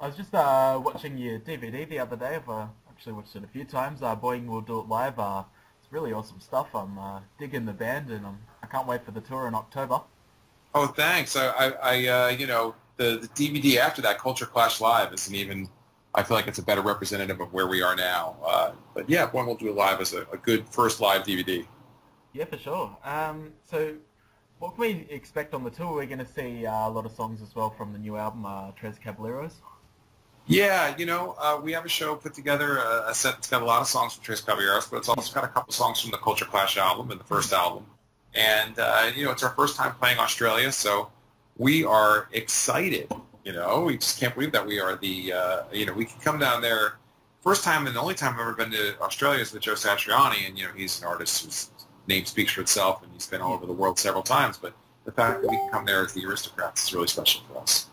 I was just uh, watching your DVD the other day. I've uh, actually watched it a few times. Uh, Boing we'll do it live. Uh, it's really awesome stuff. I'm uh, digging the band, and I'm, I can't wait for the tour in October. Oh, thanks. I, I, I uh, you know, the, the DVD after that, Culture Clash Live, isn't even. I feel like it's a better representative of where we are now. Uh, but yeah, Boing we'll do it live as a, a good first live DVD. Yeah, for sure. Um, so, what can we expect on the tour? We're going to see uh, a lot of songs as well from the new album, uh, Tres Caballeros. Yeah, you know, uh, we have a show put together, a, a set that's got a lot of songs from Tres Caballeros, but it's also got a couple songs from the Culture Clash album and the first album. And, uh, you know, it's our first time playing Australia, so we are excited. You know, we just can't believe that we are the, uh, you know, we can come down there. First time and the only time I've ever been to Australia is with Joe Satriani, and, you know, he's an artist whose name speaks for itself, and he's been all over the world several times. But the fact that we can come there as the aristocrats is really special for us.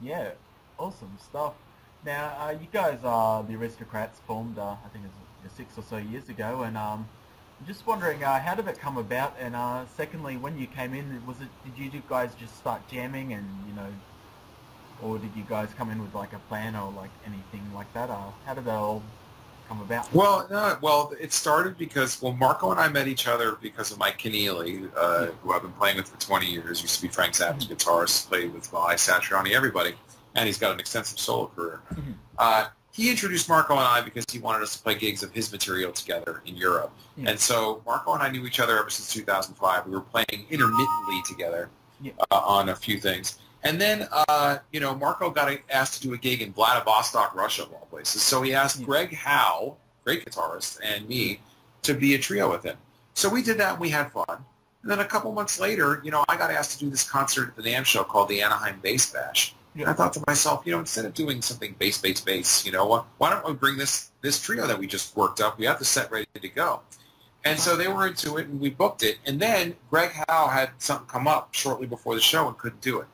Yeah, awesome stuff. Now, uh, you guys are the Aristocrats formed, uh, I think it was six or so years ago, and um, I'm just wondering, uh, how did it come about? And uh, secondly, when you came in, was it did you guys just start jamming, and you know, or did you guys come in with like a plan or like anything like that? Uh, how did that all come about? Well, no, well, it started because well, Marco and I met each other because of Mike Keneally, uh, who I've been playing with for 20 years. Used to be Frank Zappa's guitarist, played with Vai, Satriani, everybody and he's got an extensive solo career. Mm-hmm. Uh, he introduced Marco and I because he wanted us to play gigs of his material together in Europe. Yeah. And so Marco and I knew each other ever since 2005. We were playing intermittently together yeah. uh, on a few things. And then, uh, you know, Marco got asked to do a gig in Vladivostok, Russia, of all places. So he asked yeah. Greg Howe, great guitarist, and me to be a trio with him. So we did that and we had fun. And then a couple months later, you know, I got asked to do this concert at the NAMM show called the Anaheim Bass Bash. I thought to myself, you know, instead of doing something bass, bass, bass, you know, why don't we bring this this trio that we just worked up? We have the set ready to go. And so they were into it, and we booked it. And then Greg Howe had something come up shortly before the show and couldn't do it.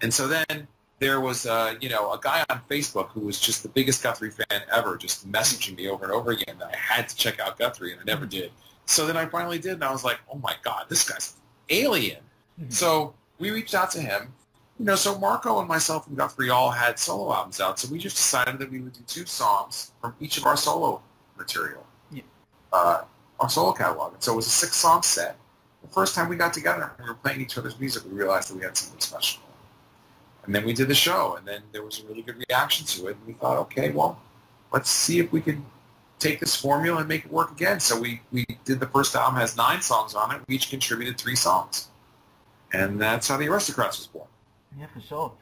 And so then there was, uh, you know, a guy on Facebook who was just the biggest Guthrie fan ever, just messaging me over and over again that I had to check out Guthrie, and I never did. So then I finally did, and I was like, oh my God, this guy's alien. Mm-hmm. So we reached out to him, you know, so Marco and myself and Guthrie all had solo albums out, so we just decided that we would do two songs from each of our solo material, yeah. uh, our solo catalog. And so it was a six-song set. The first time we got together and we were playing each other's music, we realized that we had something special. And then we did the show, and then there was a really good reaction to it, and we thought, okay, well, let's see if we can take this formula and make it work again. So we, we did the first album, has nine songs on it. We each contributed three songs. And that's how the Aristocrats was born. Yeah, for sure.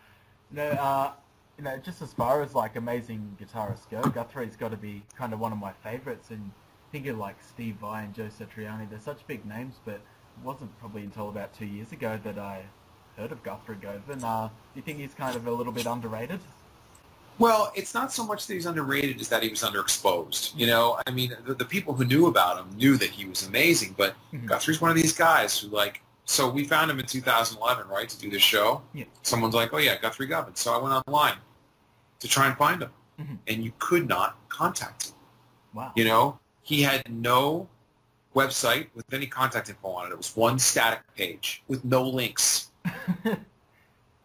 You know, uh, you know, just as far as like amazing guitarists go, Guthrie's got to be kind of one of my favorites. And thinking like Steve Vai and Joe Satriani, they're such big names, but it wasn't probably until about two years ago that I heard of Guthrie Govan. Uh, do you think he's kind of a little bit underrated? Well, it's not so much that he's underrated as that he was underexposed. You know, I mean, the, the people who knew about him knew that he was amazing, but mm-hmm. Guthrie's one of these guys who, like, so we found him in 2011, right, to do the show. Yeah. Someone's like, oh, yeah, Guthrie Govan. So I went online to try and find him, mm-hmm. and you could not contact him. Wow. You know, he had no website with any contact info on it. It was one static page with no links.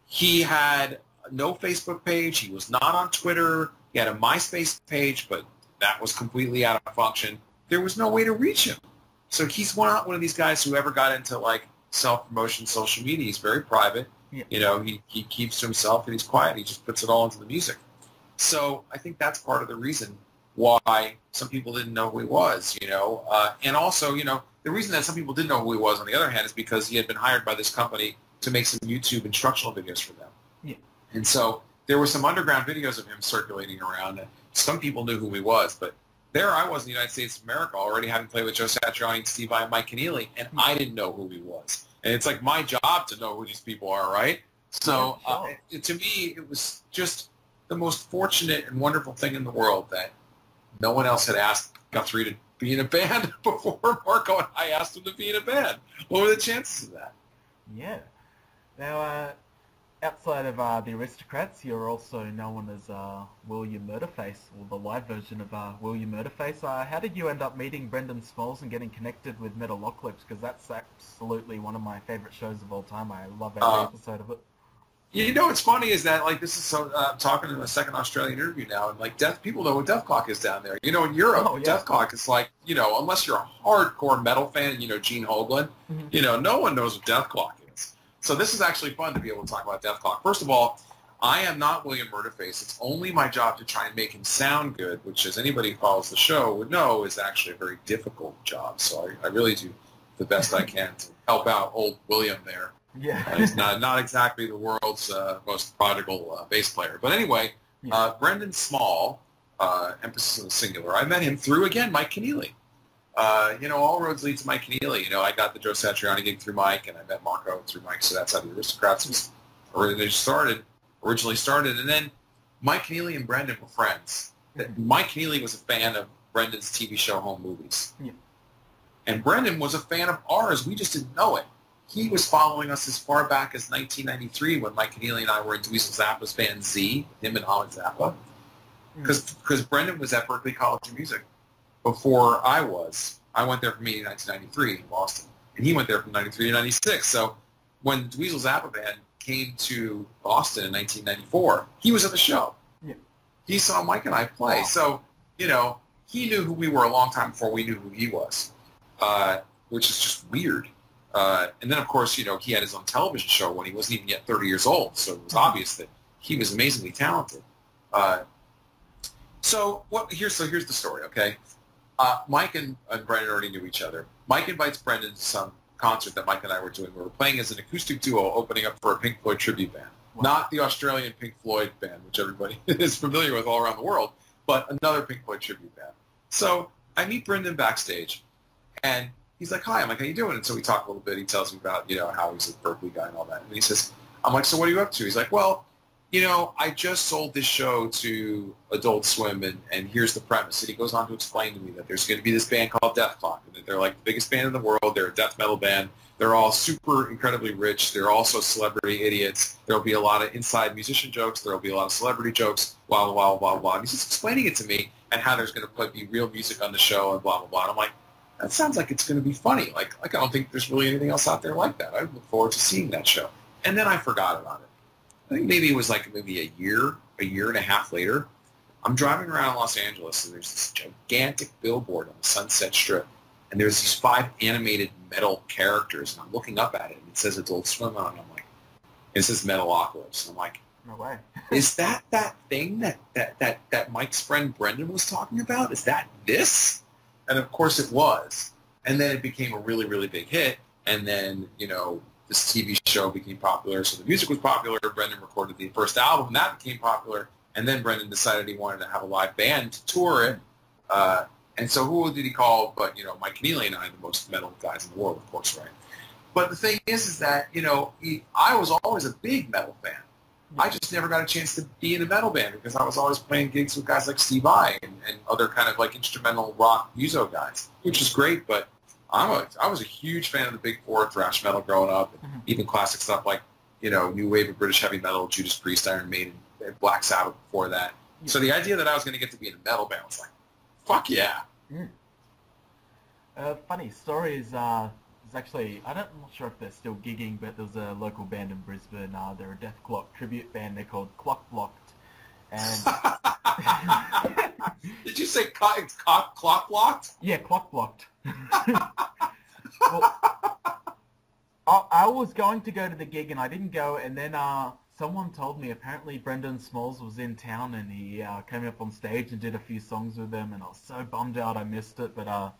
he had no Facebook page. He was not on Twitter. He had a MySpace page, but that was completely out of function. There was no way to reach him. So he's not one of these guys who ever got into like self-promotion social media. He's very private. Yeah. You know, he, he keeps to himself and he's quiet. He just puts it all into the music. So I think that's part of the reason why some people didn't know who he was, you know. Uh, and also, you know, the reason that some people didn't know who he was, on the other hand, is because he had been hired by this company to make some YouTube instructional videos for them. Yeah. And so there were some underground videos of him circulating around. And some people knew who he was, but there I was in the United States of America already having played with Joe Satriani and Steve Vai and Mike Keneally, and I didn't know who he was. And it's like my job to know who these people are, right? So uh, it, to me, it was just the most fortunate and wonderful thing in the world that no one else had asked Guthrie to be in a band before Marco and I asked him to be in a band. What were the chances of that? Yeah. Now, uh, outside of uh, the Aristocrats, you're also known as uh, William Murderface, or the live version of uh, William Murderface. Uh, how did you end up meeting Brendan Smalls and getting connected with Metalocalypse? Because that's absolutely one of my favourite shows of all time. I love every uh, episode of it. You know what's funny is that like this is so uh, I'm talking in a second Australian interview now, and like death people know what Dethklok is down there. You know, in Europe, Oh, yeah. Dethklok is like you know unless you're a hardcore metal fan, you know Gene Hoglan, Mhm. you know no one knows what Dethklok is. So this is actually fun to be able to talk about Dethklok. First of all, I am not William Murderface. It's only my job to try and make him sound good, which, as anybody who follows the show would know, is actually a very difficult job. So I, I really do the best I can to help out old William there. Uh, Yeah. he's not not exactly the world's uh, most prodigal uh, bass player, but anyway, Yeah. uh, Brendan Small, uh, emphasis on the singular. I met him through again Mike Keneally. Uh, you know, all roads lead to Mike Keneally. You know, I got the Joe Satriani gig through Mike, and I met Marco through Mike. So that's how the Aristocrats was originally started. Originally started, and then Mike Keneally and Brendan were friends. That Mike Keneally was a fan of Brendan's TV show Home Movies, Yeah. and Brendan was a fan of ours. We just didn't know it he was following us as far back as 1993 when Mike Keneally and I were in Dweezil Zappa's band Z, him and Ahmet Zappa. Because Brendan was at Berklee College of Music before I was. I went there from me in 1993 in Boston, and he went there from 93 to 96. So when Dweezil Zappa band came to Boston in 1994, he was at the show. Yeah. He saw Mike and I play. Wow. So, you know, he knew who we were a long time before we knew who he was, uh, which is just weird. Uh, and then, of course, you know, he had his own television show when he wasn't even yet 30 years old, so it was obvious that he was amazingly talented. Uh, so what? Here's so here's the story. Okay, uh, Mike and, and Brendan already knew each other. Mike invites Brendan to some concert that Mike and I were doing. We were playing as an acoustic duo, opening up for a Pink Floyd tribute band, Wow. not the Australian Pink Floyd band, which everybody is familiar with all around the world, but another Pink Floyd tribute band. So I meet Brendan backstage, and he's like, "Hi," I'm like, "How you doing?" And so we talk a little bit. He tells me about you know how he's a Berklee guy and all that. And he says, "I'm like, so what are you up to?" He's like, "Well." You know, I just sold this show to Adult Swim, and, and here's the premise. And he goes on to explain to me that there's going to be this band called Dethklok, and that they're like the biggest band in the world. They're a death metal band. They're all super incredibly rich. They're also celebrity idiots. There'll be a lot of inside musician jokes. There'll be a lot of celebrity jokes. Blah blah blah blah blah. And he's just explaining it to me and how there's going to be real music on the show and blah blah blah. And I'm like, that sounds like it's going to be funny. Like like I don't think there's really anything else out there like that. I look forward to seeing that show. And then I forgot about it. I think maybe it was like maybe a year, a year and a half later. I'm driving around Los Angeles and there's this gigantic billboard on the Sunset Strip, and there's these five animated metal characters, and I'm looking up at it, and it says Adult Swim on it, and I'm like, it says Metalocalypse, and I'm like, No way. is that that thing that, that, that, that Mike's friend Brendan was talking about? Is that this? And of course it was. And then it became a really, really big hit. And then, you know, this TV show became popular. So the music was popular. Brendan recorded the first album. That became popular. And then Brendan decided he wanted to have a live band to tour it. Uh, and so who did he call but, you know, Mike Keneally and I, the most metal guys in the world, of course, right? But the thing is, is that, you know, he, I was always a big metal fan. I just never got a chance to be in a metal band because I was always playing gigs with guys like Steve Vai and, and other kind of like instrumental rock muso guys, which is great. But I'm a, I was a huge fan of the Big Four thrash metal growing up, Mhm. even classic stuff like you know new wave of British heavy metal, Judas Priest, Iron Maiden, Black Sabbath before that. So the idea that I was going to get to be in a metal band was like, fuck yeah. Uh, funny story is, uh, is actually, I don't, I'm not sure if they're still gigging, but there's a local band in Brisbane, uh, they're a Dethklok tribute band, they're called Clock Blocked. And, Did you say co- it's cock clock blocked? yeah, Clock Blocked. well, I, I was going to go to the gig and I didn't go, and then, uh, someone told me apparently Brendan Smalls was in town and he, uh, came up on stage and did a few songs with them, and I was so bummed out I missed it, but, uh,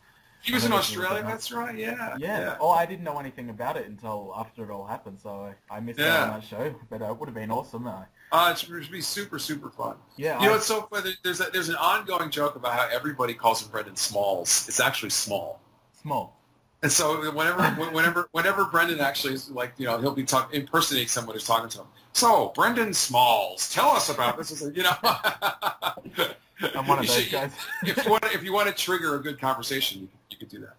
He was in don't know if it was Australia. That's right. Yeah. Yeah. Oh, I didn't know anything about it until after it all happened, so I, I missed out on that show. But uh, it would have been awesome. Uh, Uh, it should be super, super fun. yeah. You know, I- it's so funny. There's a, there's an ongoing joke about how everybody calls him Brendan Smalls. It's actually Small. small. And so whenever, whenever, whenever Brendan actually is like, you know, he'll be talk, impersonating someone who's talking to him. So Brendan Smalls, tell us about this. Is you know, I'm one of those guys. if you want, if you want to trigger a good conversation, you, could- you could do that.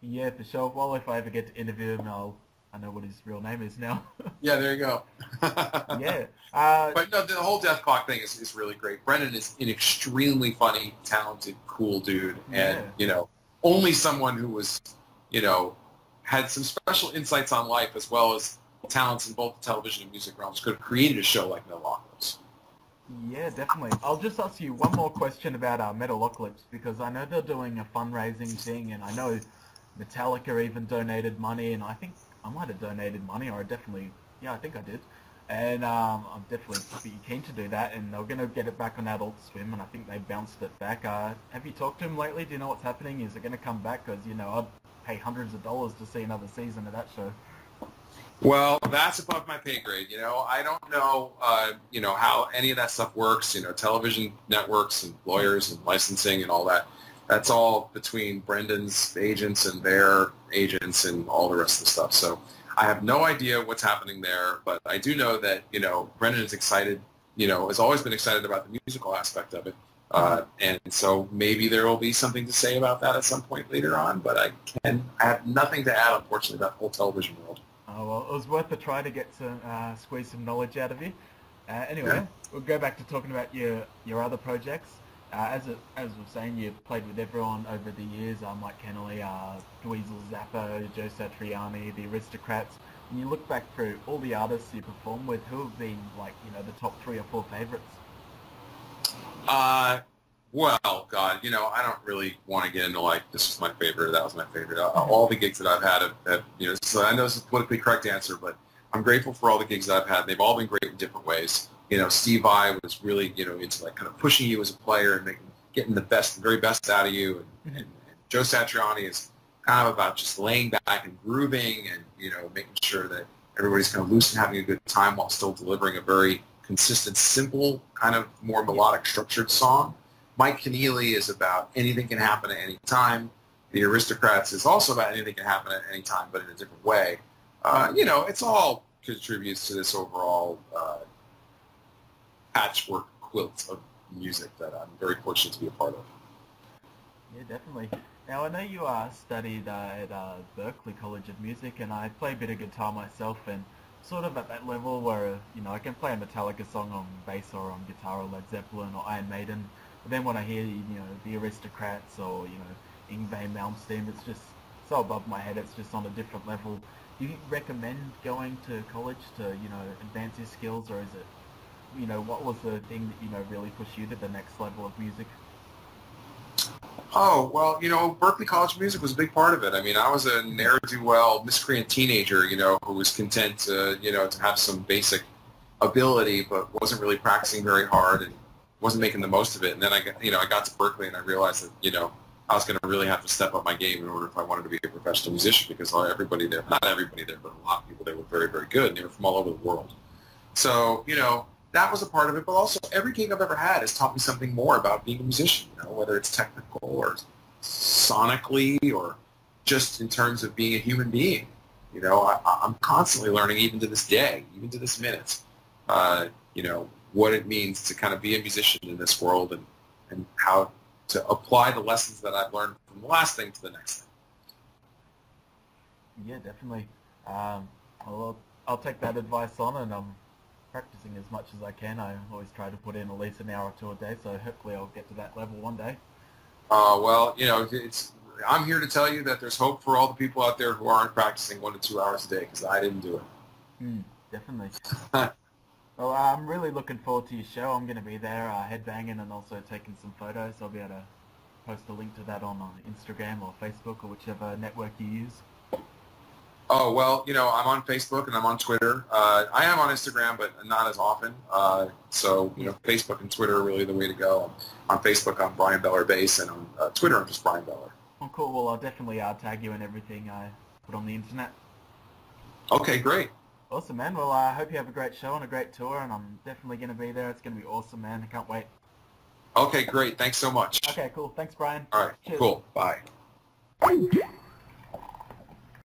yeah, for sure. Well, if I ever get to interview him, I'll I know what his real name is now. Yeah, there you go. yeah. Uh, But no, the whole Dethklok thing is, is really great. Brendan is an extremely funny, talented, cool dude, and Yeah. you know, only someone who was, you know, had some special insights on life as well as talents in both the television and music realms could have created a show like Metalocalypse. Yeah, definitely. I'll just ask you one more question about uh, Metalocalypse because I know they're doing a fundraising thing, and I know Metallica even donated money, and I think I might have donated money, or I definitely, yeah, I think I did. And um, I'm definitely keen to do that, and they're going to get it back on Adult Swim, and I think they bounced it back. Uh, have you talked to him lately? Do you know what's happening? Is it going to come back? Because, you know, I'd pay hundreds of dollars to see another season of that show. Well, that's above my pay grade. You know, I don't know, uh, you know, how any of that stuff works. You know, television networks and lawyers and licensing and all that. That's all between Brendan's agents and their agents and all the rest of the stuff. So I have no idea what's happening there, but I do know that you know Brendan is excited. You know, has always been excited about the musical aspect of it. Uh, and so maybe there will be something to say about that at some point later on, but I can I have nothing to add, unfortunately, about the whole television world. Oh, well, it was worth a try to get some, uh, squeeze some knowledge out of you. Uh, anyway, yeah. we'll go back to talking about your, your other projects. Uh, as, a, as we're saying, you've played with everyone over the years, uh, Mike Keneally, uh, Dweezil Zappa, Joe Satriani, the Aristocrats. When you look back through all the artists you performed with, who have been, like, you know, the top three or four favorites? Uh, well, God, you know, I don't really want to get into like this was my favorite, that was my favorite. Uh, all the gigs that I've had, have, have, you know, so I know this is a politically correct answer, but I'm grateful for all the gigs that I've had. They've all been great in different ways. You know, Steve Vai was really, you know, into like kind of pushing you as a player and making, getting the best, the very best out of you. And, mm-hmm. and, and Joe Satriani is kind of about just laying back and grooving and, you know, making sure that everybody's kind of loose and having a good time while still delivering a very consistent, simple, kind of more melodic, structured song. Mike Keneally is about anything can happen at any time. The Aristocrats is also about anything can happen at any time, but in a different way. Uh, you know, it's all contributes to this overall uh, patchwork quilt of music that I'm very fortunate to be a part of. Yeah, definitely. Now, I know you uh, studied uh, at uh, Berklee College of Music, and I play a bit of guitar myself, and sort of at that level where, you know, I can play a Metallica song on bass or on guitar or Led Zeppelin or Iron Maiden, but then when I hear, you know, the Aristocrats or, you know, Yngwie Malmsteen, it's just so above my head, it's just on a different level. Do you recommend going to college to, you know, advance your skills, or is it, you know, what was the thing that, you know, really pushed you to the next level of music? Oh, well, you know, Berklee College of Music was a big part of it. I mean, I was a ne'er-do-well, miscreant teenager, you know, who was content to, you know, to have some basic ability, but wasn't really practicing very hard and wasn't making the most of it. And then I got, you know, I got to Berklee and I realized that, you know, I was going to really have to step up my game in order if I wanted to be a professional musician because everybody there, not everybody there, but a lot of people there were very, very good. And they were from all over the world. So, you know, that was a part of it. But also every gig I've ever had has taught me something more about being a musician, you know, whether it's technical or sonically or just in terms of being a human being. You know, I, I'm constantly learning, even to this day, even to this minute, uh, you know, what it means to kind of be a musician in this world and, and how to apply the lessons that I've learned from the last thing to the next thing. Yeah, definitely. Um, I'll, I'll take that advice on and I'm practicing as much as I can. I always try to put in at least an hour or two a day, so hopefully I'll get to that level one day. Uh, well, you know, it's I'm here to tell you that there's hope for all the people out there who aren't practicing one to two hours a day because I didn't do it. Mm, definitely. Well, I'm really looking forward to your show. I'm going to be there uh, headbanging and also taking some photos. I'll be able to post a link to that on uh, Instagram or Facebook or whichever network you use. Oh, well, you know, I'm on Facebook and I'm on Twitter. Uh, I am on Instagram, but not as often. Uh, so, you know, Facebook and Twitter are really the way to go. On Facebook, I'm Bryan Beller Bass, and on uh, Twitter, I'm just Bryan Beller. Oh, cool. Well, I'll definitely uh, tag you in everything I put on the internet. Okay, great. Awesome, man. Well, I hope you have a great show and a great tour, and I'm definitely going to be there. It's going to be awesome, man. I can't wait. Okay, great. Thanks so much. Okay, cool. Thanks, Bryan. All right, Cheers. cool. Bye.